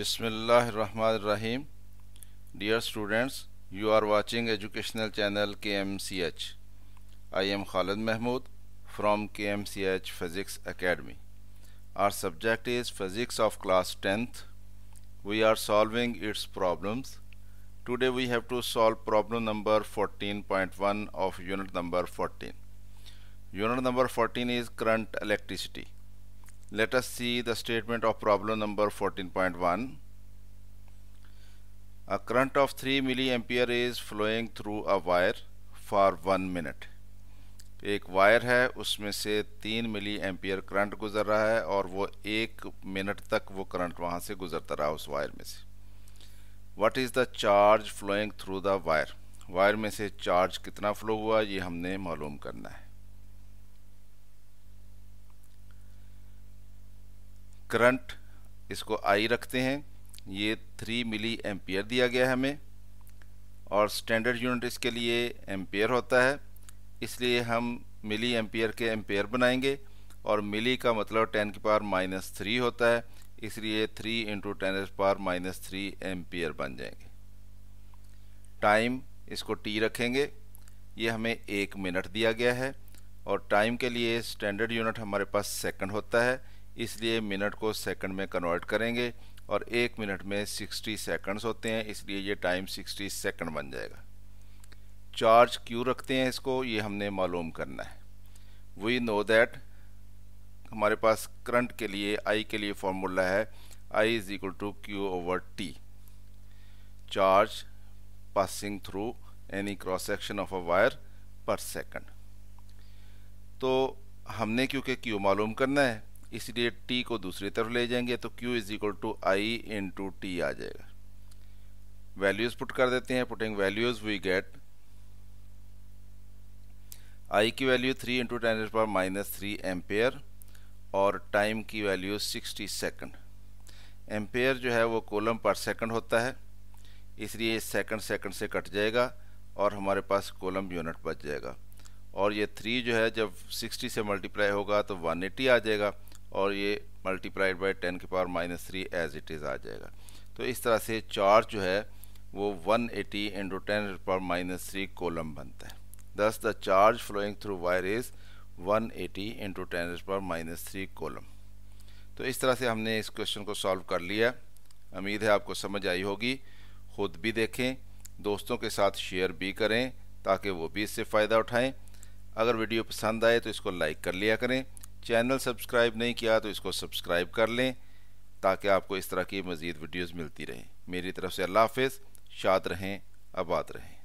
Bismillahirrahmanirrahim. Dear students, you are watching educational channel KMCH. I am Khalid Mahmood from KMCH Physics Academy. Our subject is Physics of class 10th. We are solving its problems. Today we have to solve problem number 14.1 of unit number 14. Unit number 14 is current electricity. Let us see the statement of problem number 14.1. A current of 3 milliampere is flowing through a wire for 1 minute. एक wire है, उसमें से तीन milli ampere current गुजर रहा है और वो एक मिनट तक वो करंट वहाँ से गुजरता रहा उस वायर में से what is the charge flowing through the wire wire में से चार्ज कितना फ्लो हुआ, ये हमने मालूम करना है करंट इसको आई रखते हैं। ये थ्री मिली एम्पियर दिया गया है हमें और स्टैंडर्ड यूनिट इसके लिए एम्पियर होता है। इसलिए हम मिली एम्पियर के एम्पियर बनाएँगे और मिली का मतलब टेन की पावर माइनस थ्री होता है। इसलिए three into ten power minus three ampere बन जाएँगे। टाइम इसको टी रखेंगे। ये हमें एक मिनट दिया गया है और टाइम के लिए स्टैंडर्ड यूनिट हमारे पास सेकंड होता है। इसलिए मिनट को सेकंड में कन्वर्ट करेंगे और एक मिनट में 60 सेकंड्स होते हैं, इसलिए ये टाइम 60 सेकंड बन जाएगा। चार्ज क्यों रखते हैं इसको, ये हमने मालूम करना है। वी नो दैट हमारे पास करंट के लिए आई के लिए फॉर्मूला है I is equal to Q over T charge passing through any cross section of a wire per second तो हमने क्योंकि क्यू मालूम करना है इसलिए टी को दूसरी तरफ़ ले जाएँगे तो Q is equal to I into आ जाएगा। वैल्यूज़ पुट कर देते हैं putting values we get I की value three into ten power minus three ampere और टाइम की वैल्यू सिक्सटी सेकंड एम्पेयर जो है वो कोलम पर सेकंड होता है, इसलिए सेकंड सेकंड से कट जाएगा और हमारे पास कोलम यूनिट बच जाएगा। और ये थ्री जो है, जब 60 से मल्टीप्लाई होगा तो वन एटी आ जाएगा। और ये मल्टीप्लाइड बाय टेन के power minus three as it is आ जाएगा। तो इस तरह से चार्ज जो है, वो 180 eighty into ten power minus three coulomb बनता है। Thus the charge flowing through wire is 180 eighty into ten power minus three coulomb तो इस तरह से हमने इस क्वेश्चन को सॉल्व कर लिया। उम्मीद है आपको समझ आई होगी। खुद भी देखें, दोस्तों के साथ शेयर भी करें, ताकि वो भी इससे फ़ायदा उठाएँ। अगर वीडियो पसंद आए तो इसको लाइक कर लिया करें। चैनल सब्सक्राइब नहीं किया तो इसको सब्सक्राइब कर लें ताकि आपको इस तरह की मज़ीद वीडियोज़ मिलती रहें। मेरी तरफ़ से अल्लाह हाफिज़। शाद रहें, आबाद रहें।